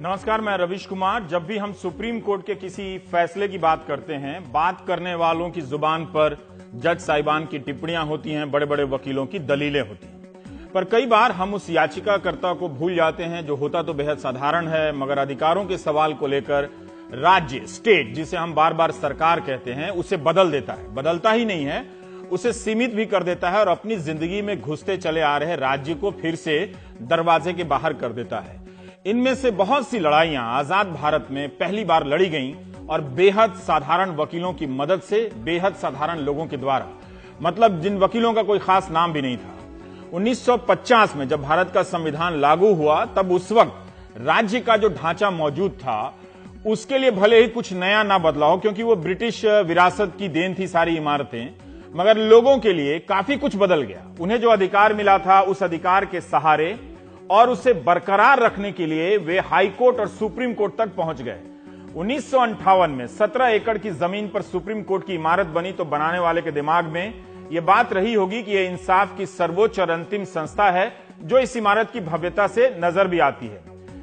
नमस्कार, मैं रविश कुमार। जब भी हम सुप्रीम कोर्ट के किसी फैसले की बात करते हैं, बात करने वालों की ज़ुबान पर जज साहिबान की टिप्पणियाँ होती हैं बड़े बड़े वकीलों की दलीलें होती हैं। पर कई बार हम उस याचिकाकर्ता को भूल जाते हैं, जो होता तो बेहद साधारण है, मगर अधिकारों के सवाल को लेकर राज्य, स्टेट, जिसे हम बार बार सरकार कहते हैं, उसे बदल देता है। बदलता ही नहीं है, उसे सीमित भी कर देता है और अपनी ज़िंदगी में घुसते चले आ रहे राज्य को फिर से दरवाजे के बाहर कर देता है। इनमें से बहुत सी लड़ाइयाँ आज़ाद भारत में पहली बार लड़ी गईं और बेहद साधारण वकीलों की मदद से, बेहद साधारण लोगों के द्वारा। मतलब जिन वकीलों का कोई खास नाम भी नहीं था। 1950 में जब भारत का संविधान लागू हुआ, तब उस वक्त राज्य का जो ढांचा मौजूद था, उसके लिए भले ही कुछ नया ना बदला हो क्योंकि वो ब्रिटिश विरासत की देन थी सारी इमारतें, मगर लोगों के लिए काफ़ी कुछ बदल गया। उन्हें जो अधिकार मिला था, उस अधिकार के सहारे और उसे बरकरार रखने के लिए वे हाईकोर्ट और सुप्रीम कोर्ट तक पहुँच गए। उन्नीस में 17 एकड़ की ज़मीन पर सुप्रीम कोर्ट की इमारत बनी तो बनाने वाले के दिमाग में यह बात रही होगी कि यह इंसाफ की सर्वोच्च और अंतिम संस्था है जो इस इमारत की भव्यता से नज़र भी आती है।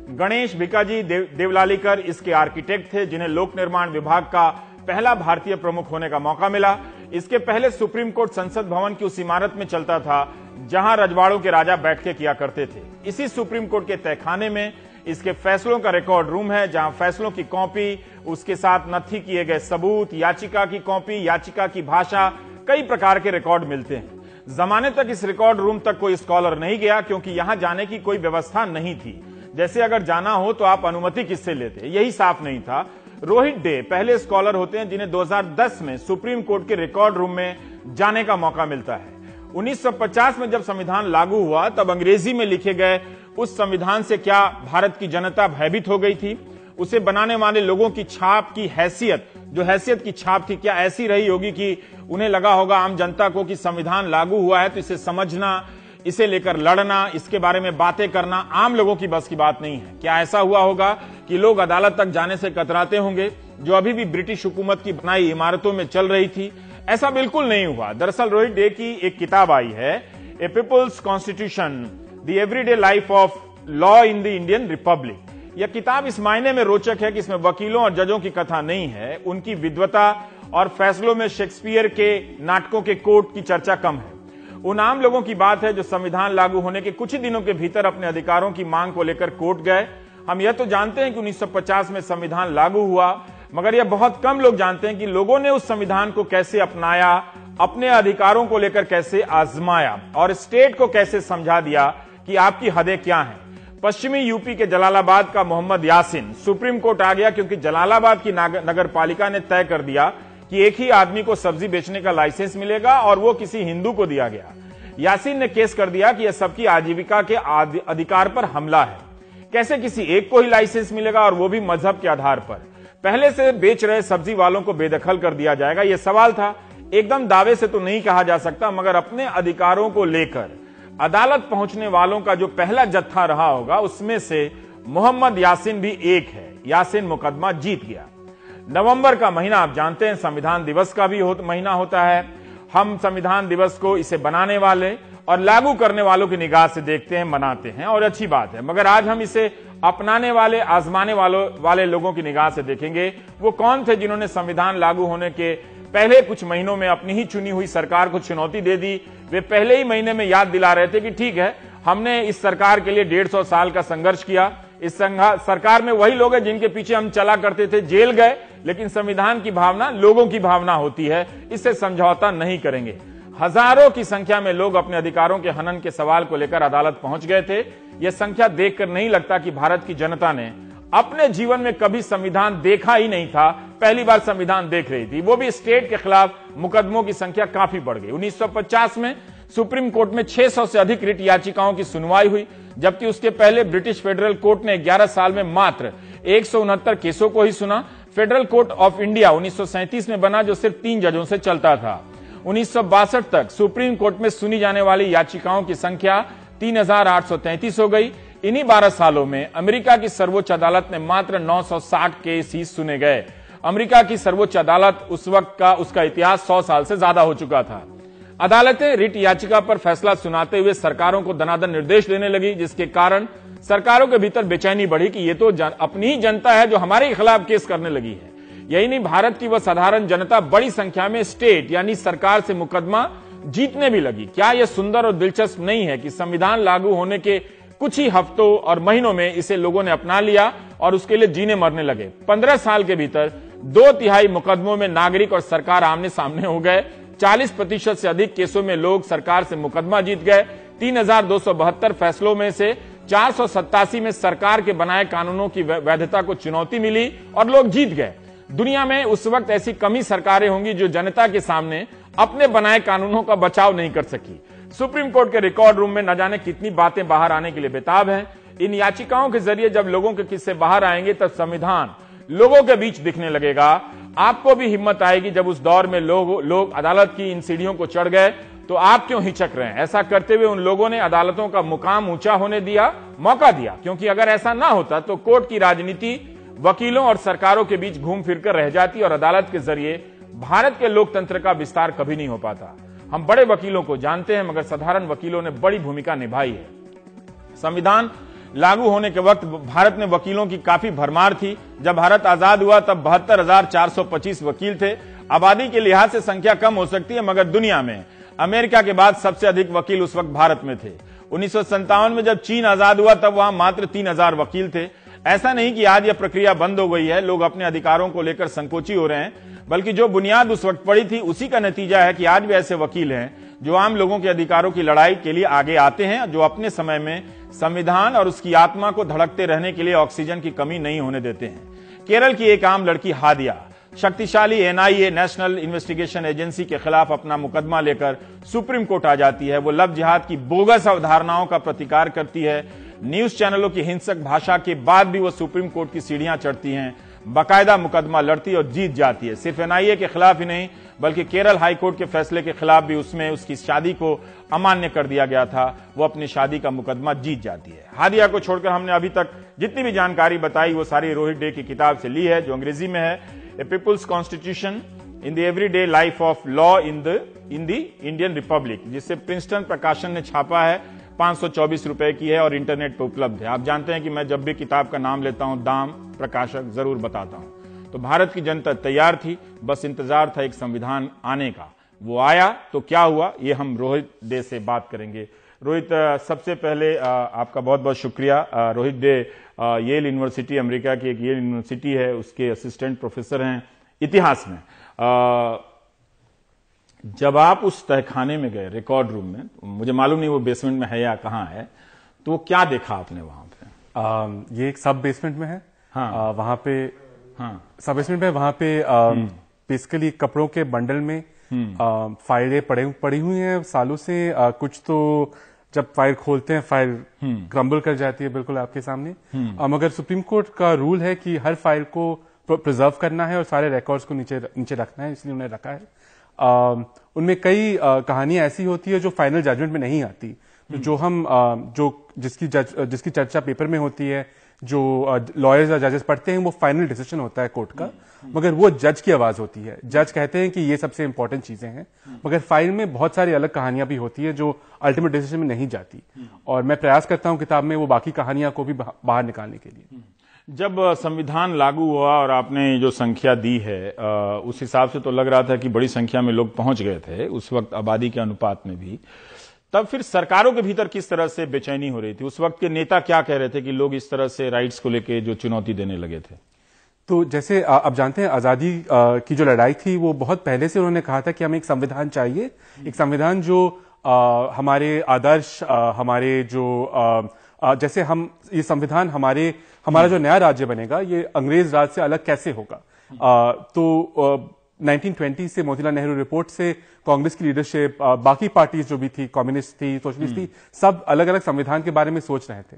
गणेश भिकाजी देव, देवलालीकर इसके आर्किटेक्ट थे जिन्हें लोक निर्माण विभाग का पहला भारतीय प्रमुख होने का मौका मिला। इसके पहले सुप्रीम कोर्ट संसद भवन की उस इमारत में चलता था जहाँ रजवाड़ों के राजा बैठ के किया करते थे। इसी सुप्रीम कोर्ट के तहखाने में इसके फैसलों का रिकॉर्ड रूम है, जहाँ फैसलों की कॉपी, उसके साथ नथी किए गए सबूत, याचिका की कॉपी, याचिका की भाषा, कई प्रकार के रिकॉर्ड मिलते हैं। जमाने तक इस रिकॉर्ड रूम तक कोई स्कॉलर नहीं गया, क्योंकि यहाँ जाने की कोई व्यवस्था नहीं थी। जैसे अगर जाना हो तो आप अनुमति किससे लेते? यही साफ़ नहीं था। रोहित डे पहले स्कॉलर होते हैं, जिन्हें 2010 में सुप्रीम कोर्ट के रिकॉर्ड रूम में जाने का मौका मिलता है। 1950 में जब संविधान लागू हुआ, तब अंग्रेज़ी में लिखे गए उस संविधान से क्या भारत की जनता भयभीत हो गई थी? उसे बनाने वाले लोगों की छाप की हैसियत, जो हैसियत की छाप थी, क्या ऐसी रही होगी कि उन्हें लगा होगा आम जनता को कि संविधान लागू हुआ है तो इसे समझना, इसे लेकर लड़ना, इसके बारे में बातें करना आम लोगों की बस की बात नहीं है। क्या ऐसा हुआ होगा कि लोग अदालत तक जाने से कतराते होंगे? जो अभी भी ब्रिटिश हुकूमत की बनाई इमारतों में चल रही थी ऐसा बिल्कुल नहीं हुआ। दरअसल रोहित डे की एक किताब आई है, a people's constitution, the everyday life of law in the Indian republic. यह किताब इस मायने में रोचक है कि इसमें वकीलों और जजों की कथा नहीं है, उनकी विद्वता और फैसलों में शेक्सपियर के नाटकों के कोर्ट की चर्चा कम है। उन आम लोगों की बात है जो संविधान लागू होने के कुछ ही दिनों के भीतर अपने अधिकारों की मांग को लेकर कोर्ट गए। हम यह तो जानते हैं कि 1950 में संविधान लागू हुआ मगर यह बहुत कम लोग जानते हैं कि लोगों ने उस संविधान को कैसे अपनाया, अपने अधिकारों को लेकर कैसे आजमाया और स्टेट को कैसे समझा दिया कि आपकी हदें क्या हैं। पश्चिमी यूपी के जलालाबाद का मोहम्मद यासिन सुप्रीम कोर्ट आ गया क्योंकि जलालाबाद की नगर पालिका ने तय कर दिया कि एक ही आदमी को सब्ज़ी बेचने का लाइसेंस मिलेगा और वो किसी हिंदू को दिया गया। यासीन ने केस कर दिया कि यह सबकी आजीविका के अधिकार पर हमला है। कैसे किसी एक को ही लाइसेंस मिलेगा और वो भी मज़हब के आधार पर? पहले से बेच रहे सब्ज़ी वालों को बेदखल कर दिया जाएगा। यह सवाल था। एकदम दावे से तो नहीं कहा जा सकता मगर अपने अधिकारों को लेकर अदालत पहुँचने वालों का जो पहला जत्था रहा होगा उसमें से मोहम्मद यासिन भी एक है। यासिन मुकदमा जीत गया। नवंबर का महीना आप जानते हैं संविधान दिवस का भी हो, महीना होता है। हम संविधान दिवस को इसे बनाने वाले और लागू करने वालों की निगाह से देखते हैं मनाते हैं और अच्छी बात है। मगर आज हम इसे अपनाने वाले, आजमाने वालों, वाले लोगों की निगाह से देखेंगे। वो कौन थे जिन्होंने संविधान लागू होने के पहले कुछ महीनों में अपनी ही चुनी हुई सरकार को चुनौती दे दी? वे पहले ही महीने में याद दिला रहे थे कि ठीक है, हमने इस सरकार के लिए डेढ़ सौ साल का संघर्ष किया। इस सरकार में वही लोग हैं जिनके पीछे हम चला करते थे, जेल गए, लेकिन संविधान की भावना लोगों की भावना होती है। इससे समझौता नहीं करेंगे। हज़ारों की संख्या में लोग अपने अधिकारों के हनन के सवाल को लेकर अदालत पहुँच गए थे। यह संख्या देखकर नहीं लगता कि भारत की जनता ने अपने जीवन में कभी संविधान देखा ही नहीं था। पहली बार संविधान देख रही थी। वो भी स्टेट के खिलाफ मुकदमों की संख्या काफ़ी बढ़ गई। 1950 में सुप्रीम कोर्ट में 600 से अधिक रिट याचिकाओं की सुनवाई हुई, जबकि उसके पहले ब्रिटिश फेडरल कोर्ट ने 11 साल में मात्र एक सौ उनहत्तर केसों को ही सुना। फेडरल कोर्ट ऑफ़ इंडिया उन्नीस सौ सैंतीस में बना, जो सिर्फ़ तीन जजों से चलता था। उन्नीस सौ बासठ तक सुप्रीम कोर्ट में सुनी जाने वाली याचिकाओं की संख्या तीन हो गई। इन्हीं 12 सालों में अमेरिका की सर्वोच्च अदालत ने मात्र 960 केस ही सुने गए। अमेरिका की सर्वोच्च अदालत उस वक्त का उसका इतिहास 100 साल से ज़्यादा हो चुका था। अदालतें रिट याचिका पर फैसला सुनाते हुए सरकारों को दनादन निर्देश देने लगी जिसके कारण सरकारों के भीतर बेचैनी बढ़ी कि ये तो जन, अपनी ही जनता है जो हमारे खिलाफ केस करने लगी है। यही नहीं, भारत की वह साधारण जनता बड़ी संख्या में स्टेट, यानी सरकार से मुकदमा जीतने भी लगी। क्या यह सुंदर और दिलचस्प नहीं है कि संविधान लागू होने के कुछ ही हफ्तों और महीनों में इसे लोगों ने अपना लिया और उसके लिए जीने मरने लगे? पंद्रह साल के भीतर दो तिहाई मुकदमों में नागरिक और सरकार आमने सामने हो गए। 40 प्रतिशत से अधिक केसों में लोग सरकार से मुकदमा जीत गए। तीन हज़ार दो सौ बहत्तर फैसलों में से चार सौ सत्तासी में सरकार के बनाए कानूनों की वैधता को चुनौती मिली और लोग जीत गए। दुनिया में उस वक्त ऐसी कमी सरकारें होंगी जो जनता के सामने अपने बनाए कानूनों का बचाव नहीं कर सकी। सुप्रीम कोर्ट के रिकॉर्ड रूम में न जाने कितनी बातें बाहर आने के लिए बेताब हैं। इन याचिकाओं के ज़रिए जब लोगों के किस्से बाहर आएँगे, तब संविधान लोगों के बीच दिखने लगेगा। आपको भी हिम्मत आएगी जब उस दौर में लोग लोग अदालत की इन सीढ़ियों को चढ़ गए तो आप क्यों हिचक रहे हैं? ऐसा करते हुए उन लोगों ने अदालतों का मुकाम ऊँचा होने दिया, मौका दिया। क्योंकि अगर ऐसा ना होता तो कोर्ट की राजनीति वकीलों और सरकारों के बीच घूम फिरकर रह जाती और अदालत के ज़रिए भारत के लोकतंत्र का विस्तार कभी नहीं हो पाता। हम बड़े वकीलों को जानते हैं, मगर साधारण वकीलों ने बड़ी भूमिका निभाई है। संविधान लागू होने के वक्त भारत में वकीलों की काफ़ी भरमार थी। जब भारत आज़ाद हुआ, तब बहत्तर वकील थे। आबादी के लिहाज से संख्या कम हो सकती है, मगर दुनिया में अमेरिका के बाद सबसे अधिक वकील उस वक्त भारत में थे। उन्नीस में जब चीन आज़ाद हुआ, तब वहाँ मात्र तीन हज़ार वकील थे। ऐसा नहीं कि आज यह प्रक्रिया बंद हो गई है, लोग अपने अधिकारों को लेकर संकोची हो रहे हैं, बल्कि जो बुनियाद उस वक्त पड़ी थी, उसी का नतीजा है कि आज भी ऐसे वकील हैं, जो आम लोगों के अधिकारों की लड़ाई के लिए आगे आते हैं, जो अपने समय में संविधान और उसकी आत्मा को धड़कते रहने के लिए ऑक्सीजन की कमी नहीं होने देते हैं। केरल की एक आम लड़की हादिया, शक्तिशाली एनआईए, नेशनल इन्वेस्टिगेशन एजेंसी के खिलाफ अपना मुकदमा लेकर सुप्रीम कोर्ट आ जाती है। वो लव जिहाद की बोगस अवधारणाओं का प्रतिकार करती है न्यूज़ चैनलों की हिंसक भाषा के बाद भी वो सुप्रीम कोर्ट की सीढ़ियाँ चढ़ती हैं। बाकायदा मुकदमा लड़ती और जीत जाती है। सिर्फ़ एनआईए के खिलाफ ही नहीं, बल्कि केरल हाईकोर्ट के फैसले के खिलाफ भी उसमें उसकी शादी को अमान्य कर दिया गया था। वो अपनी शादी का मुकदमा जीत जाती है। हादिया को छोड़कर हमने अभी तक जितनी भी जानकारी बताई, वो सारी रोहित डे की किताब से ली है, जो अंग्रेज़ी में है। A people's constitution in the everyday life of law in the in the Indian republic जिसे प्रिंसटन प्रकाशन ने छापा है। पाँच सौ चौबीस रुपए की है और इंटरनेट पर उपलब्ध है। आप जानते हैं कि मैं जब भी किताब का नाम लेता हूँ, दाम प्रकाशक ज़रूर बताता हूँ। तो भारत की जनता तैयार थी, बस इंतज़ार था एक संविधान आने का। वो आया तो क्या हुआ? ये हम रोहित दे से बात करेंगे। रोहित सबसे पहले आपका बहुत बहुत शुक्रिया Rohit De Yale university America की एक येल यूनिवर्सिटी है, उसके असिस्टेंट प्रोफेसर हैं, इतिहास में। जब आप उस तहखाने में गए रिकॉर्ड रूम में मुझे मालूम नहीं वो बेसमेंट में है या कहाँ है तो वो क्या देखा आपने वहाँ पे? आ, ये एक सब बेसमेंट में है। हाँ। आ, वहाँ पे हाँ। सब बेसमेंट में वहाँ पे बेसिकली हम्म। कपड़ों के बंडल में हम्म। फाइलें पड़े पड़ी हुई हैं सालों से। आ, कुछ तो जब फ़ाइल खोलते हैं फ़ाइल क्रम्बल कर जाती है बिल्कुल आपके सामने। हम्म। मगर सुप्रीम कोर्ट का रूल है कि हर फ़ाइल को प्रिजर्व करना है और सारे रिकॉर्ड्स को नीचे नीचे रखना है इसलिए उन्हें रखा है। उनमें कई कहानियाँ ऐसी होती है जो फाइनल जजमेंट में नहीं आती। तो जो हम जो जिसकी जज जिसकी चर्चा पेपर में होती है, जो लॉयर्स या जजेस पढ़ते हैं, वो फाइनल डिसीज़न होता है कोर्ट का। मगर वो जज की आवाज़ होती है। जज कहते हैं कि ये सबसे इंपॉर्टेंट चीज़ें हैं। मगर फ़ाइल में बहुत सारी अलग कहानियाँ भी होती है जो अल्टीमेट डिसीज़न में नहीं जाती। और मैं प्रयास करता हूँ किताब में वो बाकी कहानियाँ को भी बाहर निकालने के लिए। जब संविधान लागू हुआ और आपने जो संख्या दी है उस हिसाब से तो लग रहा था कि बड़ी संख्या में लोग पहुँच गए थे, उस वक्त आबादी के अनुपात में भी। तब फिर सरकारों के भीतर किस तरह से बेचैनी हो रही थी? उस वक्त के नेता क्या कह रहे थे कि लोग इस तरह से राइट्स को लेकर जो चुनौती देने लगे थे? तो जैसे आप जानते हैं, आज़ादी की जो लड़ाई थी, वो बहुत पहले से उन्होंने कहा था कि हमें एक संविधान चाहिए। एक संविधान जो हमारे आदर्श हमारे जो जैसे हम ये संविधान हमारे हमारा जो नया राज्य बनेगा ये अंग्रेज़ राज से अलग कैसे होगा आ, तो आ, 1920 से मोतीलाल नेहरू रिपोर्ट से कांग्रेस की लीडरशिप बाकी पार्टीज़ जो भी थी कम्युनिस्ट थी सोशलिस्ट थी हम्म। सब अलग अलग संविधान के बारे में सोच रहे थे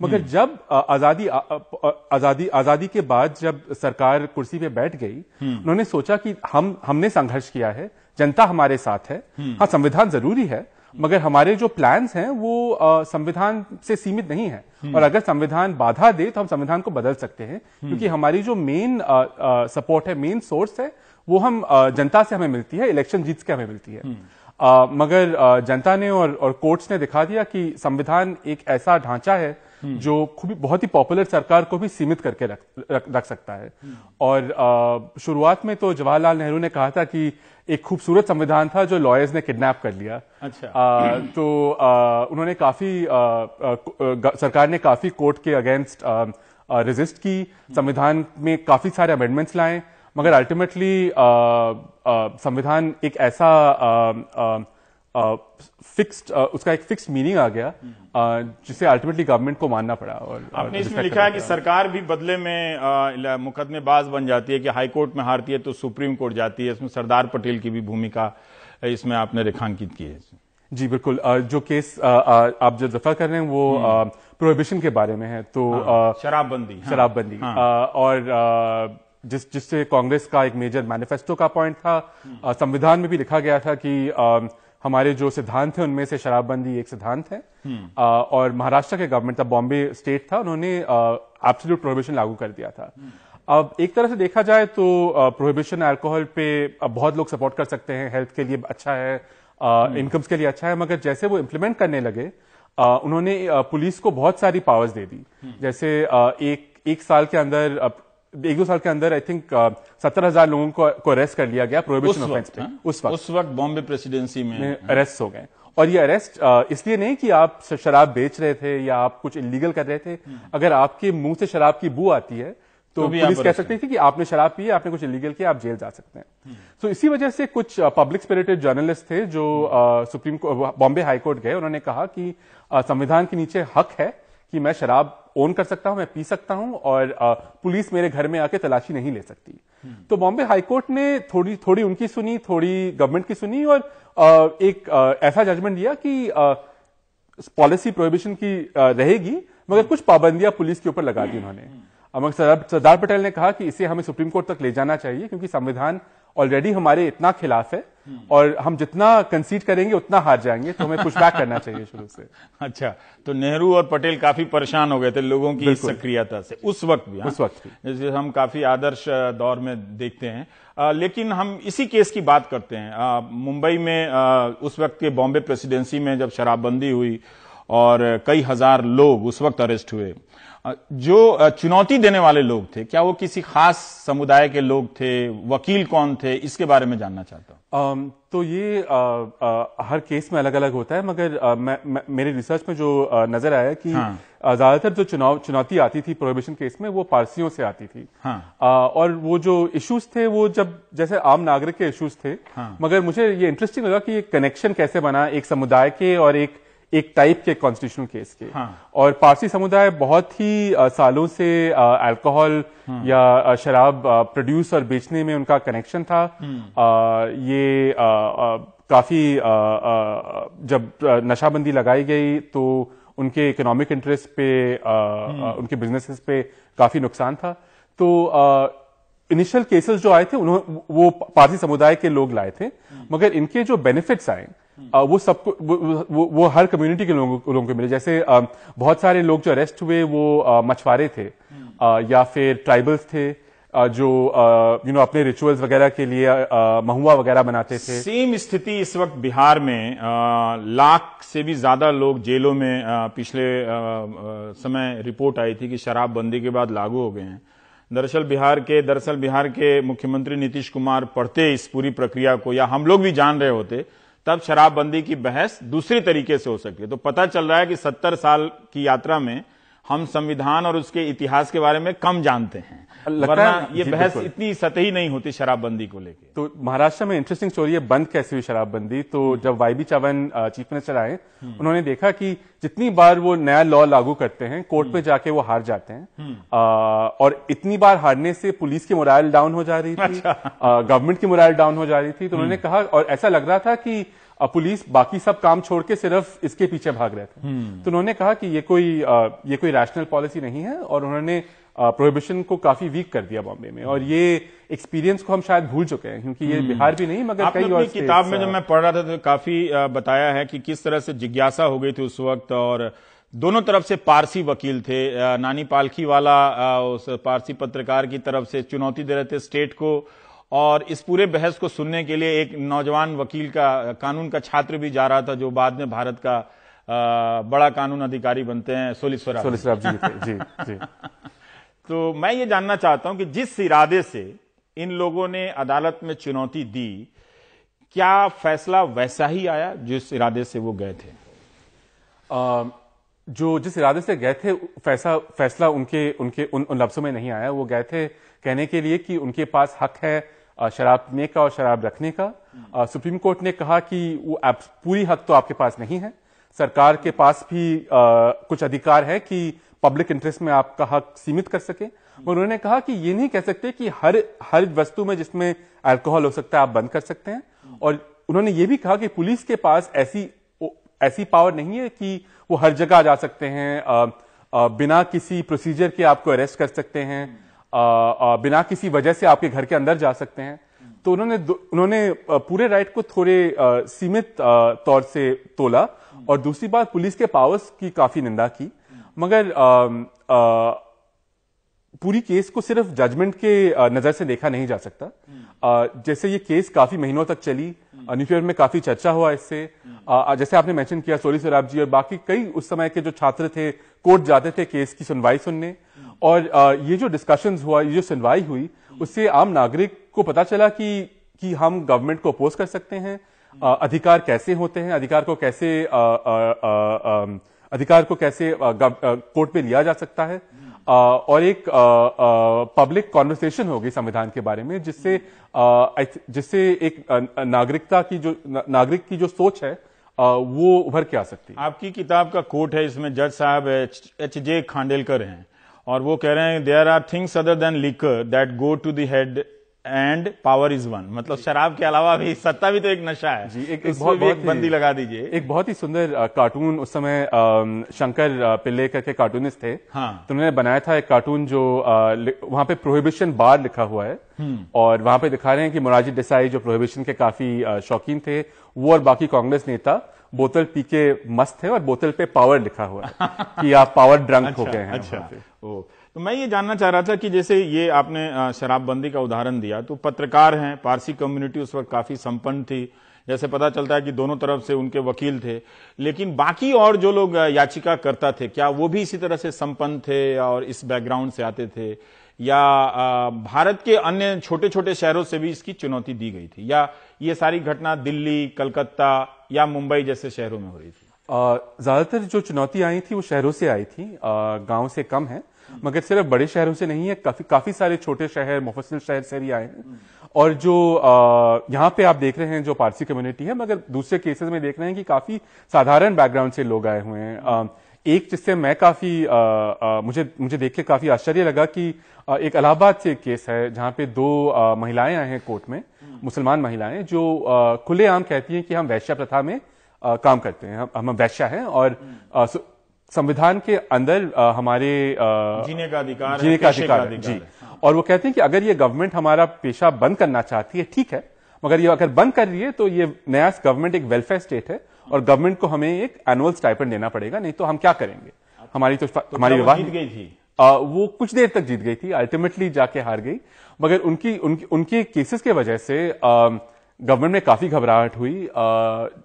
मगर हम्म। जब आज़ादी आज़ादी आज़ादी के बाद जब सरकार कुर्सी पे बैठ गई हम्म। उन्होंने सोचा कि हम हमने संघर्ष किया है जनता हमारे साथ है हाँ संविधान ज़रूरी है मगर हमारे जो प्लान्स हैं वो संविधान से सीमित नहीं है हम्म। और अगर संविधान बाधा दे तो हम संविधान को बदल सकते हैं हम्म। क्योंकि हमारी जो मेन सपोर्ट है मेन सोर्स है वो हम जनता से हमें मिलती है इलेक्शन जीत के हमें मिलती है आ, हम्म। मगर जनता ने और, और कोर्ट्स ने दिखा दिया कि संविधान एक ऐसा ढांचा है जो खूब बहुत ही पॉपुलर सरकार को भी सीमित करके रख, रख, रख सकता है। और शुरुआत में तो जवाहरलाल नेहरू ने कहा था कि एक खूबसूरत संविधान था जो लॉयर्स ने किडनैप कर लिया। अच्छा। आ, तो आ, उन्होंने काफ़ी आ, आ, सरकार ने काफ़ी कोर्ट के अगेंस्ट रेजिस्ट की। संविधान में काफ़ी सारे अमेंडमेंट्स लाए। मगर अल्टीमेटली संविधान एक ऐसा फिक्स्ड uh, उसका एक फिक्स्ड मीनिंग आ गया uh, जिसे अल्टीमेटली गवर्नमेंट को मानना पड़ा और आपने इसमें लिखा है कि सरकार भी बदले में मुकदमेबाज बन जाती है कि हाई कोर्ट में हारती है तो सुप्रीम कोर्ट जाती है इसमें सरदार पटेल की भी भूमिका इसमें आपने रेखांकित की है। जी बिल्कुल। जो केस आप जो दफ़ा कर रहे हैं वो प्रोहिबिशन हम्म। के बारे में है तो हाँ, शराबबंदी हाँ, शराबबंदी। हाँ, और जिस जिससे कांग्रेस का एक मेजर मैनिफेस्टो का पॉइंट था हम्म। संविधान में भी लिखा गया था कि हमारे जो सिद्धांत थे उनमें से शराबबंदी एक सिद्धांत है हम्म। और महाराष्ट्र के गवर्नमेंट था बॉम्बे स्टेट था उन्होंने एब्सोल्यूट प्रोहिबिशन लागू कर दिया था अब एक तरह से देखा जाए तो प्रोहिबिशन अल्कोहल पे बहुत लोग सपोर्ट कर सकते हैं हेल्थ के लिए अच्छा है इनकम्स हम्म। के लिए अच्छा है मगर जैसे वो इम्प्लीमेंट करने लगे आ, उन्होंने पुलिस को बहुत सारी पावर्स दे दी हम्म। जैसे एक एक साल के अंदर एक दो साल के अंदर आई थिंक सत्तर हज़ार लोगों को, को अरेस्ट कर लिया गया प्रोहिबिशन ऑफेंस पे। हाँ? उस वक्त। उस वक्त बॉम्बे प्रेसिडेंसी में अरेस्ट हो। गए। और ये अरेस्ट इसलिए नहीं कि आप शराब बेच रहे थे या आप कुछ इलीगल कर रहे थे। हम्म। अगर आपके मुँह से शराब की बू आती है तो, तो पुलिस कह सकती थी कि आपने शराब पी आपने कुछ इलीगल किया आप जेल जा सकते हैं। हम्म। तो इसी वजह से कुछ पब्लिक स्पिरिटेड जर्नलिस्ट थे जो सुप्रीम कोर्ट बॉम्बे हाईकोर्ट गए। उन्होंने कहा कि संविधान के नीचे हक है कि मैं शराब ओन कर सकता हूँ, मैं पी सकता हूँ और पुलिस मेरे घर में आके तलाशी नहीं ले सकती। तो बॉम्बे हाईकोर्ट ने थोड़ी थोड़ी उनकी सुनी, थोड़ी गवर्नमेंट की सुनी और एक ऐसा जजमेंट दिया कि पॉलिसी प्रोहिबिशन की रहेगी, मगर कुछ पाबंदियाँ पुलिस के ऊपर लगा दी उन्होंने। मगर सरदार पटेल ने कहा कि इसे हमें सुप्रीम कोर्ट तक ले जाना चाहिए क्योंकि संविधान ऑलरेडी हमारे इतना खिलाफ है और हम जितना कंसीड करेंगे उतना हार जाएँगे तो हमें पुशबैक करना चाहिए शुरू से। अच्छा तो नेहरू और पटेल काफ़ी परेशान हो गए थे लोगों की सक्रियता से उस वक्त भी हाँ? उस वक्त भी। जैसे हम काफ़ी आदर्श दौर में देखते हैं। आ, लेकिन हम इसी केस की बात करते हैं। मुंबई में आ, उस वक्त के बॉम्बे प्रेसिडेंसी में जब शराबबंदी हुई और कई हज़ार लोग उस वक्त अरेस्ट हुए जो चुनौती देने वाले लोग थे क्या वो किसी खास समुदाय के लोग थे वकील कौन थे इसके बारे में जानना चाहता हूँ तो ये आ, आ, हर केस में अलग अलग होता है मगर आ, मैं, मैं, मेरे रिसर्च में जो आ, नज़र आया कि हाँ। ज़्यादातर जो चुनाव चुनौती आती थी प्रोहिबिशन केस में वो पारसियों से आती थी हाँ। आ, और वो जो इश्यूज़ थे वो जब जैसे आम नागरिक के इश्यूज़ थे हाँ। मगर मुझे ये इंटरेस्टिंग लगा कि ये कनेक्शन कैसे बना एक समुदाय के और एक एक टाइप के कॉन्स्टिट्यूशनल केस के हाँ। और पारसी समुदाय बहुत ही आ, सालों से अल्कोहल हाँ। या शराब प्रोड्यूस और बेचने में उनका कनेक्शन था आ, हम्म। ये आ, आ, काफ़ी आ, आ, जब नशाबंदी लगाई गई तो उनके इकोनॉमिक इंटरेस्ट पे आ, आ, हम्म। उनके बिजनेसेस पे काफ़ी नुकसान था तो इनिशियल केसेस जो आए थे उन्होंने वो पारसी समुदाय के लोग लाए थे हम्म। मगर इनके जो बेनिफिट्स आए वो सबको वो, वो, वो हर कम्युनिटी के लोगों, लोगों को मिले। जैसे बहुत सारे लोग जो अरेस्ट हुए वो मछुआरे थे। या फिर ट्राइबल्स थे जो यू नो अपने रिचुअल्स वगैरह के लिए महुआ वगैरह बनाते थे। सेम स्थिति इस वक्त बिहार में लाख से भी ज़्यादा लोग जेलों में पिछले समय रिपोर्ट आई थी कि शराबबंदी के बाद लागू हो गए हैं। दरअसल बिहार के दरअसल बिहार के मुख्यमंत्री नीतीश कुमार पढ़ते इस पूरी प्रक्रिया को या हम लोग भी जान रहे होते तब शराबबंदी की बहस दूसरी तरीके से हो सकती है तो पता चल रहा है कि सत्तर साल की यात्रा में हम संविधान और उसके इतिहास के बारे में कम जानते हैं। वरना ये बहस इतनी सतही नहीं होती शराबबंदी को लेकर तो महाराष्ट्र में इंटरेस्टिंग स्टोरी है बंद कैसे हुई शराबबंदी? तो जब Y B Chavan chief minister आए हम्म। उन्होंने देखा कि जितनी बार वो नया लॉ लागू करते हैं कोर्ट हम्म। जाके वो हार जाते हैं। आ, हम्म। और इतनी बार हारने से पुलिस की मोराइल डाउन हो जा रही थी गवर्नमेंट अच्छा। की मोराइल डाउन हो जा रही थी। तो उन्होंने कहा और ऐसा लग रहा था कि पुलिस बाकी सब काम छोड़ के सिर्फ़ इसके पीछे भाग रहे थे। तो उन्होंने कहा कि ये कोई ये कोई रैशनल पॉलिसी नहीं है और उन्होंने प्रोहिबिशन को काफ़ी वीक कर दिया बॉम्बे में। और ये एक्सपीरियंस को हम शायद भूल चुके हैं क्योंकि ये हम्म। बिहार भी नहीं मगर कई और किताब में जब मैं पढ़ रहा था तो काफ़ी बताया है कि किस तरह से जिज्ञासा हो गई थी उस वक्त और दोनों तरफ़ से पारसी वकील थे। नानी पालखी वाला उस पारसी पत्रकार की तरफ़ से चुनौती दे रहे थे स्टेट को और इस पूरे बहस को सुनने के लिए एक नौजवान वकील का कानून का छात्र भी जा रहा था जो बाद में भारत का आ, बड़ा कानून अधिकारी बनते हैं सोलिसरा सोलिसरा जी। जी जी तो मैं ये जानना चाहता हूँ कि जिस इरादे से इन लोगों ने अदालत में चुनौती दी क्या फैसला वैसा ही आया जिस इरादे से वो गए थे? आ, जो जिस इरादे से गए थे फैसला फैसला उनके उनके उन, उन लफ्जों में नहीं आया। वो गए थे कहने के लिए कि उनके पास हक है शराब पीने का और शराब रखने का। सुप्रीम कोर्ट ने कहा कि वो पूरी हक तो आपके पास नहीं है। सरकार के पास भी आ, कुछ अधिकार है कि पब्लिक इंटरेस्ट में आपका हक सीमित कर सके। और उन्होंने कहा कि ये नहीं कह सकते कि हर हर वस्तु में जिसमें अल्कोहल हो सकता है आप बंद कर सकते हैं। और उन्होंने ये भी कहा कि पुलिस के पास ऐसी ऐसी पावर नहीं है कि वो हर जगह जा सकते हैं। आ, आ, बिना किसी प्रोसीजर के आपको अरेस्ट कर सकते हैं। बिना किसी वजह से आपके घर के अंदर जा सकते हैं। तो उन्होंने उन्होंने पूरे राइट को थोड़े सीमित तौर से तोला और दूसरी बात पुलिस के पावर्स की काफ़ी निंदा की। मगर आ, आ, पूरी केस को सिर्फ़ जजमेंट के नज़र से देखा नहीं जा सकता। जैसे ये केस काफ़ी महीनों तक चली न्यूक्लियर में काफ़ी चर्चा हुआ इससे। जैसे आपने मेंशन किया सोली सराब जी और बाकी कई उस समय के जो छात्र थे कोर्ट जाते थे केस की सुनवाई सुनने। और ये जो डिस्कशन हुआ ये जो सुनवाई हुई उससे आम नागरिक को पता चला कि कि हम गवर्नमेंट को अपोज कर सकते हैं। अधिकार कैसे होते हैं? अधिकार को कैसे आ, आ, आ, अधिकार को कैसे कोर्ट पे लिया जा सकता है? और एक पब्लिक कॉन्वर्सेशन होगी संविधान के बारे में जिससे जिससे एक नागरिकता की जो नागरिक की जो सोच है वो उभर के आ सकती है। आपकी किताब का कोट है इसमें जज साहब एच जे खांडेलकर हैं। और वो कह रहे हैं there are things other than liquor that go to the head and power is one मतलब शराब के अलावा भी सत्ता भी तो एक नशा है। जी एक, एक बहुत, भी बहुत बंदी लगा दीजिए। एक बहुत ही सुंदर कार्टून उस समय शंकर पिल्ले करके कार्टूनिस्ट थे। हाँ। तो उन्होंने बनाया था एक कार्टून जो वहाँ पे प्रोहिबिशन बार लिखा हुआ है। हम्म। और वहाँ पे दिखा रहे हैं कि मोराजी देसाई जो प्रोहिबिशन के काफ़ी शौकीन थे वो और बाकी कांग्रेस नेता बोतल पी के मस्त है और बोतल पे पावर लिखा हुआ है। कि आप पावर ड्रंक अच्छा, हो गए हैं अच्छा। ओ तो मैं ये जानना चाह रहा था कि जैसे ये आपने शराबबंदी का उदाहरण दिया तो पत्रकार हैं, पारसी कम्युनिटी उस वक्त काफ़ी संपन्न थी। जैसे पता चलता है कि दोनों तरफ़ से उनके वकील थे। लेकिन बाकी और जो लोग याचिका करता थे, क्या वो भी इसी तरह से संपन्न थे और इस बैकग्राउंड से आते थे? या भारत के अन्य छोटे छोटे शहरों से भी इसकी चुनौती दी गई थी? या ये सारी घटना दिल्ली, कलकत्ता या मुंबई जैसे शहरों में हो रही थी? ज़्यादातर जो चुनौती आई थी वो शहरों से आई थी गाँव से कम है मगर सिर्फ़ बड़े शहरों से नहीं है काफ़ी काफ़ी सारे छोटे शहर मुफसिल शहर से भी आए हैं। और जो यहाँ पे आप देख रहे हैं जो पारसी कम्युनिटी है मगर दूसरे केसेस में देख रहे हैं कि काफ़ी साधारण बैकग्राउंड से लोग आए हुए हैं। एक जिससे मैं काफ़ी मुझे मुझे देख के काफ़ी आश्चर्य लगा कि आ, एक इलाहाबाद से एक केस है जहाँ पे दो महिलाएँ आए हैं कोर्ट में मुसलमान महिलाएँ जो खुलेआम कहती हैं कि हम वैश्य प्रथा में काम करते हैं। हम, हम वैश्या हैं और संविधान के अंदर आ, हमारे आ, जीने का अधिकार जीने का अधिकार जी। और वो कहते हैं कि अगर ये गवर्नमेंट हमारा पेशा बंद करना चाहती है ठीक है मगर ये अगर बंद कर रही है तो ये नया गवर्नमेंट एक वेलफेयर स्टेट है और गवर्नमेंट को हमें एक एनुअल स्टाइपेंड देना पड़ेगा नहीं तो हम क्या करेंगे? हमारी तो, तो हमारी विवाह जीत गई थी? आ, वो कुछ देर तक जीत गई थी अल्टीमेटली जाके हार गई मगर उनकी उनकी उनके केसेस के वजह से गवर्नमेंट में काफ़ी घबराहट हुई।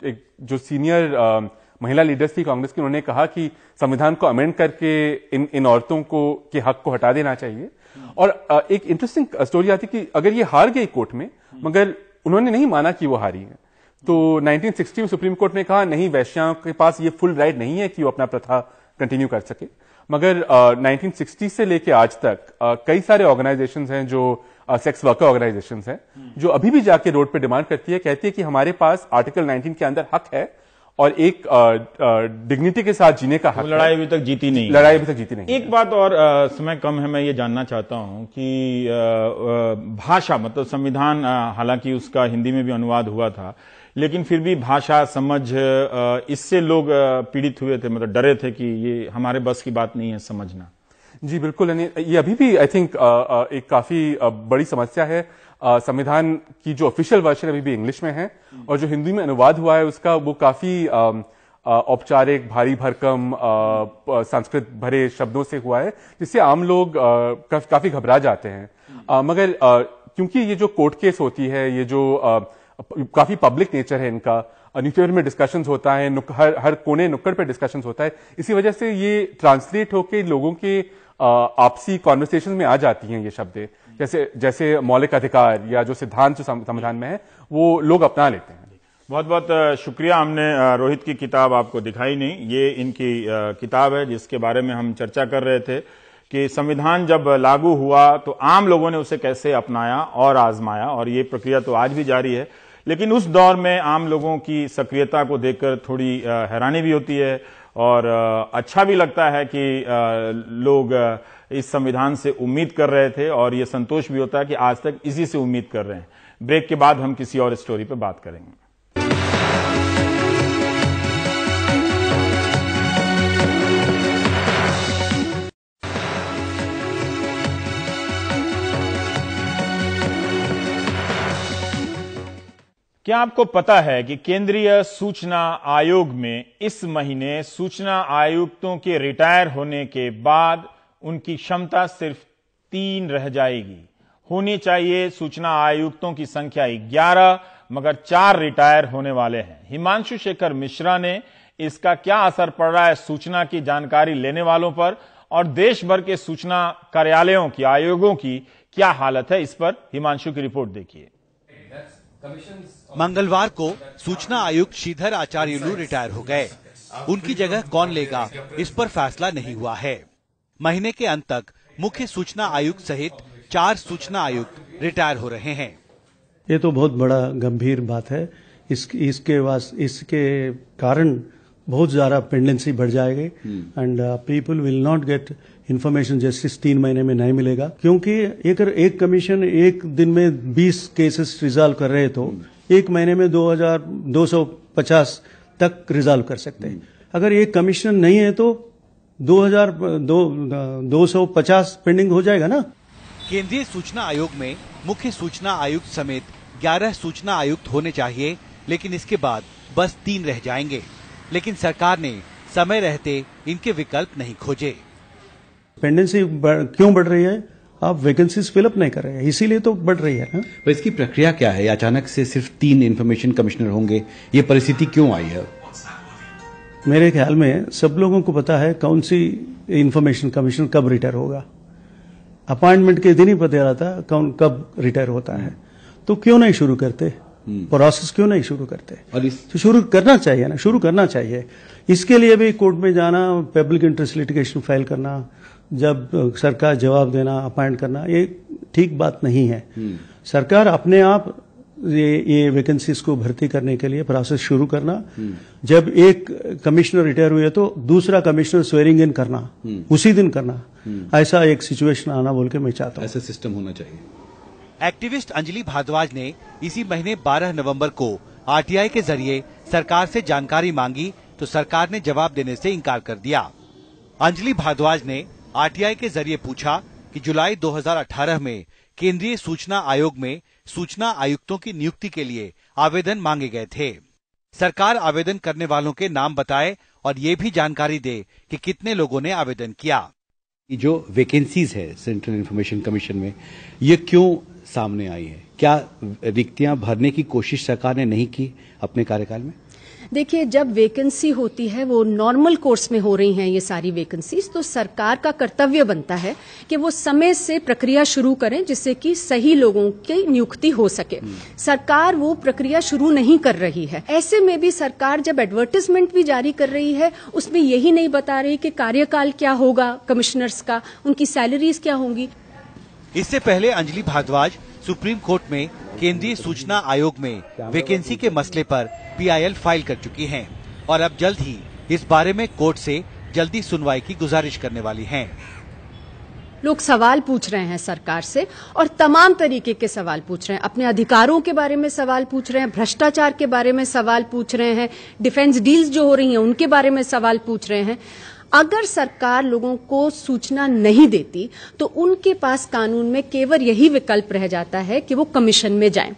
एक जो सीनियर महिला लीडर्स थी कांग्रेस की उन्होंने कहा कि संविधान को अमेंड करके इन इन औरतों को के हक को हटा देना चाहिए। और एक इंटरेस्टिंग स्टोरी आती कि अगर ये हार गई कोर्ट में मगर उन्होंने नहीं माना कि वो हारी है। तो 1960 में सुप्रीम कोर्ट ने कहा नहीं वैश्याओं के पास ये फुल राइट नहीं है कि वो अपना प्रथा कंटिन्यू कर सके। मगर uh, 1960 से लेके आज तक uh, कई सारे ऑर्गेनाइजेशंस हैं जो सेक्स वर्कर ऑर्गेनाइजेशन हैं जो अभी भी जाके रोड पे डिमांड करती है कहती है कि हमारे पास आर्टिकल 19 के अंदर हक है और एक डिग्निटी के साथ जीने का हक लड़ाई अभी तक जीती नहीं लड़ाई अभी तक जीती नहीं एक बात और आ, समय कम है मैं ये जानना चाहता हूँ कि आ, भाषा मतलब संविधान हालाँकि उसका हिंदी में भी अनुवाद हुआ था लेकिन फिर भी भाषा समझ इससे लोग पीड़ित हुए थे मतलब डरे थे कि ये हमारे बस की बात नहीं है समझना। जी, बिल्कुल, यानी ये अभी भी आई थिंक एक काफ़ी बड़ी समस्या है। संविधान की जो ऑफिशियल वर्षन अभी भी इंग्लिश में है और जो हिंदी में अनुवाद हुआ है, उसका वो काफ़ी औपचारिक, भारी भरकम संस्कृत भरे शब्दों से हुआ है, जिससे आम लोग काफ़ी घबरा जाते हैं। मगर क्योंकि ये जो कोर्ट केस होती है, ये जो काफ़ी पब्लिक नेचर है इनका न्यूज़पेपर में डिस्कशंस होता है हर हर कोने नुक्कड़ पे डिस्कशंस होता है, इसी वजह से ये ट्रांसलेट होके लोगों के आपसी कॉन्वर्सेशन में आ जाती हैं ये शब्द। जैसे जैसे मौलिक अधिकार या जो सिद्धांत जो संविधान में है, वो लोग अपना लेते हैं। बहुत बहुत शुक्रिया हमने रोहित की किताब आपको दिखाई नहीं। ये इनकी किताब है जिसके बारे में हम चर्चा कर रहे थे कि संविधान जब लागू हुआ तो आम लोगों ने उसे कैसे अपनाया और आजमाया, और ये प्रक्रिया तो आज भी जारी है। लेकिन उस दौर में आम लोगों की सक्रियता को देखकर थोड़ी हैरानी भी होती है और अच्छा भी लगता है कि लोग इस संविधान से उम्मीद कर रहे थे और ये संतोष भी होता है कि आज तक इसी से उम्मीद कर रहे हैं। ब्रेक के बाद हम किसी और स्टोरी पर बात करेंगे। क्या आपको पता है कि केंद्रीय सूचना आयोग में इस महीने सूचना आयुक्तों के रिटायर होने के बाद उनकी क्षमता सिर्फ़ तीन रह जाएगी? होनी चाहिए सूचना आयुक्तों की संख्या ग्यारह, मगर चार रिटायर होने वाले हैं। हिमांशु शेखर मिश्रा ने इसका क्या असर पड़ रहा है सूचना की जानकारी लेने वालों पर और देश भर के सूचना कार्यालयों की, आयोगों की क्या हालत है इस पर? हिमांशु की रिपोर्ट देखिए। मंगलवार को सूचना आयुक्त श्रीधर आचार्युलू रिटायर हो गए। उनकी जगह कौन लेगा? इस पर फैसला नहीं हुआ है। महीने के अंत तक मुख्य सूचना आयुक्त सहित चार सूचना आयुक्त रिटायर हो रहे हैं। ये तो बहुत बड़ा गंभीर बात है। इस, इसके वास इसके कारण बहुत ज़्यादा पेंडेंसी बढ़ जाएगी। And people will not get information justice तीन महीने में नहीं मिलेगा। क्योंकि एक एक कमीशन एक दिन में 20 केसेस रिजॉल्व कर रहे तो एक महीने में 2250 तक रिजॉल्व कर सकते हैं। अगर एक कमीशन नहीं है तो 2000 दो सौ पचास पेंडिंग हो जाएगा ना। केंद्रीय सूचना आयोग में मुख्य सूचना आयुक्त समेत 11 सूचना आयुक्त होने चाहिए लेकिन इसके बाद बस तीन रह जाएँगे। लेकिन सरकार ने समय रहते इनके विकल्प नहीं खोजे। पेंडेंसी क्यों बढ़ रही है? आप वैकेंसीज फिलअप नहीं कर रहे हैं इसीलिए तो बढ़ रही है ना तो इसकी प्रक्रिया क्या है? अचानक से सिर्फ़ तीन इन्फॉर्मेशन कमिश्नर होंगे। ये परिस्थिति क्यों आई है? मेरे ख्याल में सब लोगों को पता है कौन सी इन्फॉर्मेशन कमिश्नर कब रिटायर होगा। अपॉइंटमेंट के दिन ही पता रहता कौन कब रिटायर होता है। तो क्यों नहीं शुरू करते? प्रोसेस हम्म। क्यों नहीं शुरू करते? और इस... तो शुरू करना चाहिए ना शुरू करना चाहिए। इसके लिए भी कोर्ट में जाना पब्लिक इंटरेस्ट लिटिगेशन फ़ाइल करना जब सरकार जवाब देना अपॉइंट करना ये ठीक बात नहीं है। हम्म। सरकार अपने आप ये ये वैकेंसीज को भर्ती करने के लिए प्रोसेस शुरू करना। हम्म। जब एक कमिश्नर रिटायर हुए तो दूसरा कमिश्नर स्वेरिंग इन करना। उसी दिन करना। ऐसा एक सिचुएशन आना बोल के मैं चाहता हूँ। ऐसा सिस्टम होना चाहिए। एक्टिविस्ट अंजलि भारद्वाज ने इसी महीने 12 नवंबर को आरटीआई के ज़रिए सरकार से जानकारी मांगी तो सरकार ने जवाब देने से इनकार कर दिया। अंजलि भारद्वाज ने आरटीआई के ज़रिए पूछा कि जुलाई 2018 में केंद्रीय सूचना आयोग में सूचना आयुक्तों की नियुक्ति के लिए आवेदन मांगे गए थे। सरकार आवेदन करने वालों के नाम बताए और ये भी जानकारी दे कि कितने लोगों ने आवेदन किया। जो वैकेंसीज है सेंट्रल इन्फॉर्मेशन कमीशन में, ये क्यों सामने आई है। क्या रिक्तियाँ भरने की कोशिश सरकार ने नहीं की अपने कार्यकाल में? देखिए जब वैकेंसी होती है वो नॉर्मल कोर्स में हो रही हैं ये सारी वैकेंसीज तो सरकार का कर्तव्य बनता है कि वो समय से प्रक्रिया शुरू करें जिससे कि सही लोगों की नियुक्ति हो सके। सरकार वो प्रक्रिया शुरू नहीं कर रही है। ऐसे में भी सरकार जब एडवर्टीजमेंट भी जारी कर रही है उसमें यही नहीं बता रही कि कार्यकाल क्या होगा कमिश्नर्स का उनकी सैलरीज क्या होंगी। इससे पहले अंजलि भारद्वाज सुप्रीम कोर्ट में केंद्रीय सूचना आयोग में वैकेंसी के मसले पर पीआईएल फ़ाइल कर चुकी हैं और अब जल्द ही इस बारे में कोर्ट से जल्दी सुनवाई की गुजारिश करने वाली हैं। लोग सवाल पूछ रहे हैं सरकार से और तमाम तरीके के सवाल पूछ रहे हैं अपने अधिकारों के बारे में सवाल पूछ रहे हैं, भ्रष्टाचार के बारे में सवाल पूछ रहे हैं, डिफेंस डील्स जो हो रही हैं, उनके बारे में सवाल पूछ रहे हैं अगर सरकार लोगों को सूचना नहीं देती तो उनके पास कानून में केवल यही विकल्प रह जाता है कि वो कमीशन में जाएँ।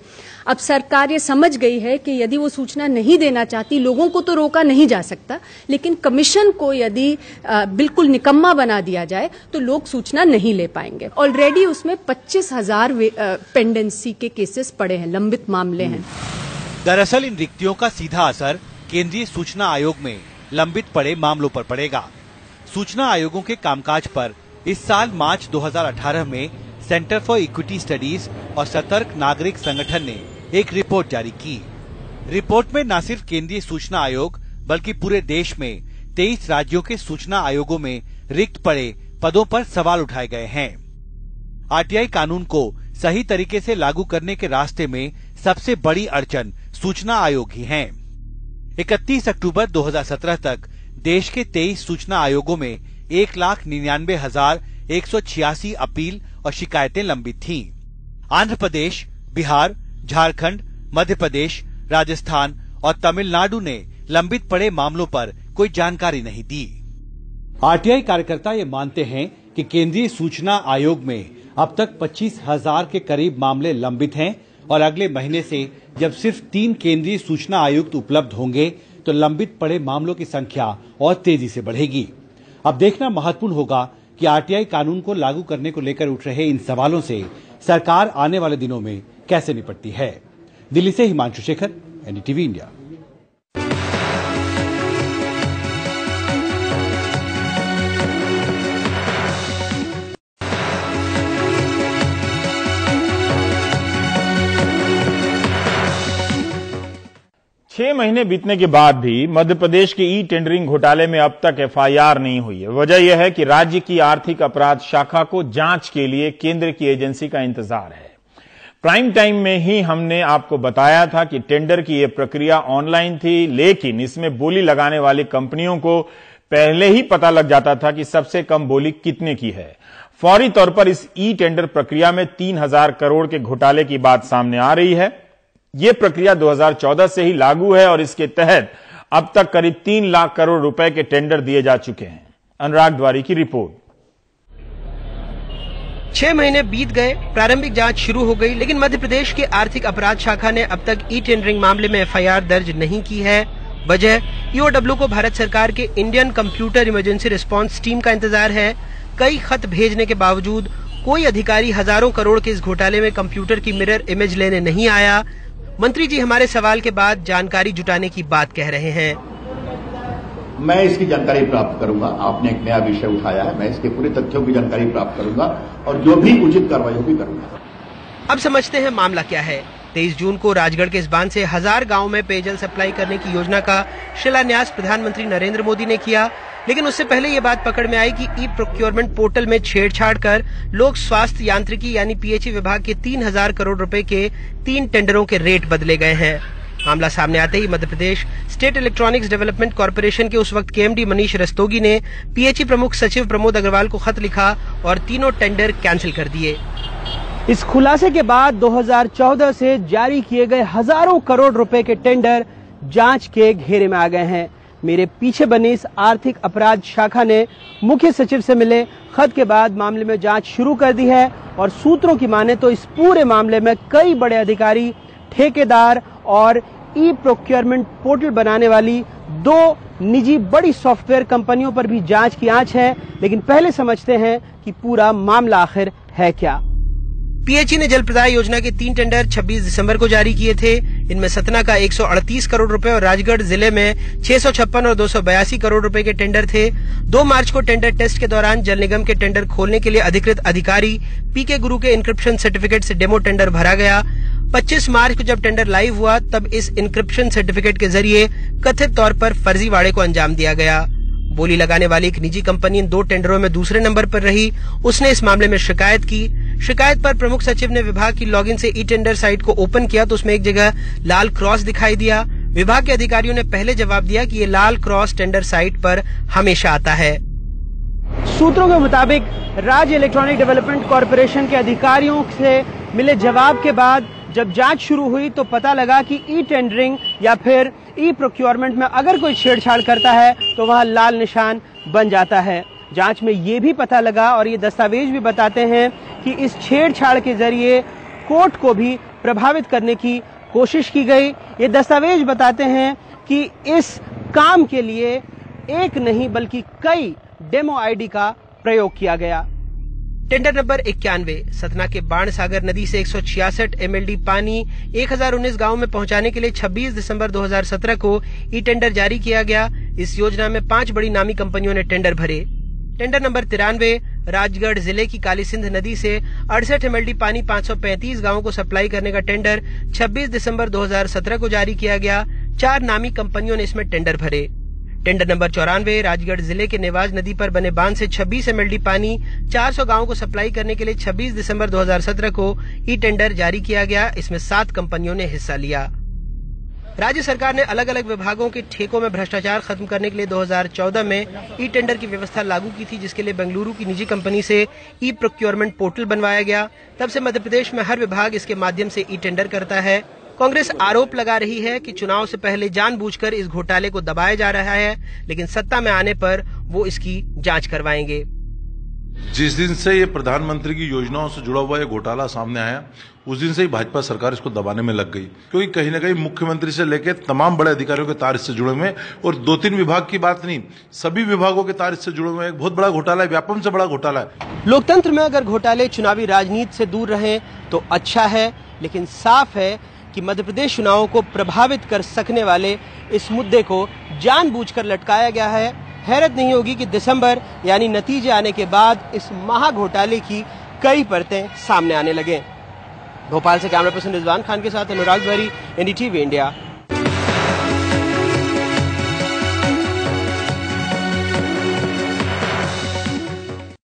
अब सरकार ये समझ गई है कि यदि वो सूचना नहीं देना चाहती, लोगों को तो रोका नहीं जा सकता, लेकिन कमीशन को यदि बिल्कुल निकम्मा बना दिया जाए तो लोग सूचना नहीं ले पाएँगे। ऑलरेडी उसमें पच्चीस हज़ार पेंडेंसी के केसेस पड़े हैं, लंबित मामले हैं। दरअसल इन रिक्तियों का सीधा असर केंद्रीय सूचना आयोग में लंबित पड़े मामलों पर पड़ेगा। सूचना आयोगों के कामकाज पर इस साल मार्च 2018 में सेंटर फॉर इक्विटी स्टडीज़ और सतर्क नागरिक संगठन ने एक रिपोर्ट जारी की। रिपोर्ट में न सिर्फ़ केंद्रीय सूचना आयोग, बल्कि पूरे देश में तेईस राज्यों के सूचना आयोगों में रिक्त पड़े पदों पर सवाल उठाए गए हैं। आरटीआई कानून को सही तरीके से लागू करने के रास्ते में सबसे बड़ी अड़चन सूचना आयोग ही है। 31 अक्टूबर 2017 तक देश के 23 सूचना आयोगों में एक लाख निन्यानवे हज़ार एक सौ छियासी अपील और शिकायतें लंबित थीं। आंध्र प्रदेश, बिहार, झारखंड, मध्य प्रदेश, राजस्थान और तमिलनाडु ने लंबित पड़े मामलों पर कोई जानकारी नहीं दी आरटीआई कार्यकर्ता ये मानते हैं कि केंद्रीय सूचना आयोग में अब तक पच्चीस हज़ार के करीब मामले लंबित हैं और अगले महीने से जब सिर्फ़ तीन केंद्रीय सूचना आयुक्त उपलब्ध होंगे तो लंबित पड़े मामलों की संख्या और तेज़ी से बढ़ेगी। अब देखना महत्वपूर्ण होगा कि आरटीआई कानून को लागू करने को लेकर उठ रहे इन सवालों से सरकार आने वाले दिनों में कैसे निपटती है। दिल्ली से हिमांशु शेखर, एनडीटीवी इंडिया। छह महीने बीतने के बाद भी मध्य प्रदेश के ई टेंडरिंग घोटाले में अब तक एफआईआर नहीं हुई है। वजह यह है कि राज्य की आर्थिक अपराध शाखा को जाँच के लिए केंद्र की एजेंसी का इंतज़ार है। प्राइम टाइम में ही हमने आपको बताया था कि टेंडर की यह प्रक्रिया ऑनलाइन थी, लेकिन इसमें बोली लगाने वाली कंपनियों को पहले ही पता लग जाता था कि सबसे कम बोली कितने की है। फौरी तौर पर इस ई टेंडर प्रक्रिया में तीन हज़ार करोड़ के घोटाले की बात सामने आ रही है। यह प्रक्रिया 2014 से ही लागू है और इसके तहत अब तक करीब तीन लाख करोड़ रुपए के टेंडर दिए जा चुके हैं। अनुराग द्वारी की रिपोर्ट। छह महीने बीत गए, प्रारंभिक जाँच शुरू हो गई, लेकिन मध्य प्रदेश के आर्थिक अपराध शाखा ने अब तक ई टेंडरिंग मामले में एफआईआर दर्ज नहीं की है। वजह, ईओडब्ल्यू को भारत सरकार के Indian computer emergency response team का इंतज़ार है। कई खत भेजने के बावजूद कोई अधिकारी हज़ारों करोड़ के इस घोटाले में कंप्यूटर की मिरर इमेज लेने नहीं आया। मंत्री जी हमारे सवाल के बाद जानकारी जुटाने की बात कह रहे हैं। मैं इसकी जानकारी प्राप्त करूँगा। आपने एक नया विषय उठाया है। मैं इसके पूरे तथ्यों की जानकारी प्राप्त करूँगा और जो भी उचित कार्रवाई होगी करूँगा। अब समझते हैं मामला क्या है। तेईस जून को राजगढ़ के इस बाँध से हज़ार गाँव में पेयजल सप्लाई करने की योजना का शिलान्यास प्रधानमंत्री नरेंद्र मोदी ने किया। लेकिन उससे पहले ये बात पकड़ में आई कि ई प्रोक्योरमेंट पोर्टल में छेड़छाड़ कर लोक स्वास्थ्य यांत्रिकी यानी पीएचई विभाग के तीन हज़ार करोड़ रुपए के तीन टेंडरों के रेट बदले गए हैं। मामला सामने आते ही Madhya Pradesh state electronics development corporation के उस वक्त केएमडी मनीष रस्तोगी ने पीएचई प्रमुख सचिव प्रमोद अग्रवाल को खत लिखा और तीनों टेंडर कैंसिल कर दिए। इस खुलासे के बाद 2014 से जारी किए गए हज़ारों करोड़ रुपए के टेंडर जाँच के घेरे में आ गए हैं। मेरे पीछे बनी इस आर्थिक अपराध शाखा ने मुख्य सचिव से मिले खत के बाद मामले में जाँच शुरू कर दी है और सूत्रों की माने तो इस पूरे मामले में कई बड़े अधिकारी, ठेकेदार और ई प्रोक्योरमेंट पोर्टल बनाने वाली दो निजी बड़ी सॉफ्टवेयर कंपनियों पर भी जाँच की आँच है, लेकिन पहले समझते हैं कि पूरा मामला आखिर है क्या। पीएचई ने जल प्रदाय योजना के तीन टेंडर 26 दिसंबर को जारी किए थे। इनमें सतना का 138 करोड़ रुपए और राजगढ़ ज़िले में छह सौ छप्पन और दो सौ बयासी करोड़ रुपए के टेंडर थे। 2 मार्च को टेंडर टेस्ट के दौरान जल निगम के टेंडर खोलने के लिए अधिकृत अधिकारी पीके गुरु के इंक्रिप्शन सर्टिफिकेट से डेमो टेंडर भरा गया। 25 मार्च को जब टेंडर लाइव हुआ, तब इस इंक्रिप्शन सर्टिफिकेट के ज़रिए कथित तौर पर फर्जीवाड़े को अंजाम दिया गया। बोली लगाने वाली एक निजी कंपनी इन दो टेंडरों में दूसरे नंबर पर रही। उसने इस मामले में शिकायत की। शिकायत पर प्रमुख सचिव ने विभाग की लॉगिन से ई टेंडर साइट को ओपन किया तो उसमें एक जगह लाल क्रॉस दिखाई दिया। विभाग के अधिकारियों ने पहले जवाब दिया कि ये लाल क्रॉस टेंडर साइट पर हमेशा आता है। सूत्रों के मुताबिक, राज्य इलेक्ट्रॉनिक डेवलपमेंट कॉरपोरेशन के अधिकारियों से मिले जवाब के बाद जब जाँच शुरू हुई तो पता लगा कि ई टेंडरिंग या फिर ई प्रोक्योरमेंट में अगर कोई छेड़छाड़ करता है तो वह लाल निशान बन जाता है। जाँच में ये भी पता लगा और ये दस्तावेज़ भी बताते हैं कि इस छेड़छाड़ के ज़रिए कोर्ट को भी प्रभावित करने की कोशिश की गई। ये दस्तावेज़ बताते हैं कि इस काम के लिए एक नहीं बल्कि कई डेमो आईडी का प्रयोग किया गया। टेंडर नंबर इक्यानवे, सतना के बाण सागर नदी से 166 एमएलडी पानी 1019 गाँव में पहुँचाने के लिए 26 दिसंबर 2017 को ई टेंडर जारी किया गया। इस योजना में पाँच बड़ी नामी कंपनियों ने टेंडर भरे। टेंडर नंबर तिरानवे, राजगढ़ ज़िले की काली सिंध नदी से अड़सठ एमएलडी पानी 535 गाँवों को सप्लाई करने का टेंडर 26 दिसंबर 2017 को जारी किया गया। चार नामी कंपनियों ने इसमें टेंडर भरे। टेंडर नंबर चौरानवे, राजगढ़ ज़िले के नेवाज नदी पर बने बाँध से 26 एमएलडी पानी 400 गाँवों को सप्लाई करने के लिए 26 दिसंबर 2017 को ई टेंडर जारी किया गया। इसमें सात कंपनियों ने हिस्सा लिया। राज्य सरकार ने अलग अलग विभागों के ठेकों में भ्रष्टाचार खत्म करने के लिए 2014 में ई टेंडर की व्यवस्था लागू की थी, जिसके लिए बेंगलुरु की निजी कंपनी से ई प्रोक्योरमेंट पोर्टल बनवाया गया। तब से मध्य प्रदेश में हर विभाग इसके माध्यम से ई टेंडर करता है। कांग्रेस आरोप लगा रही है कि चुनाव से पहले जानबूझकर इस घोटाले को दबाया जा रहा है, लेकिन सत्ता में आने पर वो इसकी जाँच करवाएँगे। जिस दिन से ये प्रधानमंत्री की योजनाओं से जुड़ा हुआ ये घोटाला सामने आया, उस दिन से ही भाजपा सरकार इसको दबाने में लग गई। क्योंकि कहीं ना कहीं मुख्यमंत्री से लेकर तमाम बड़े अधिकारियों के तार इससे जुड़े हुए और दो तीन विभाग की बात नहीं, सभी विभागों के तार इससे जुड़े हुए एक बहुत बड़ा घोटाला है, व्यापम से बड़ा घोटाला है। लोकतंत्र में अगर घोटाले चुनावी राजनीति से दूर रहे तो अच्छा है, लेकिन साफ़ है कि मध्य प्रदेश चुनावों को प्रभावित कर सकने वाले इस मुद्दे को जानबूझकर लटकाया गया है। हैरत नहीं होगी कि दिसंबर, यानी नतीजे आने के बाद इस महा घोटाले की कई परतें सामने आने लगे। भोपाल से कैमरा पर्सन रिजवान खान के साथ अनुराग भरी, एनडीटीवी इंडिया।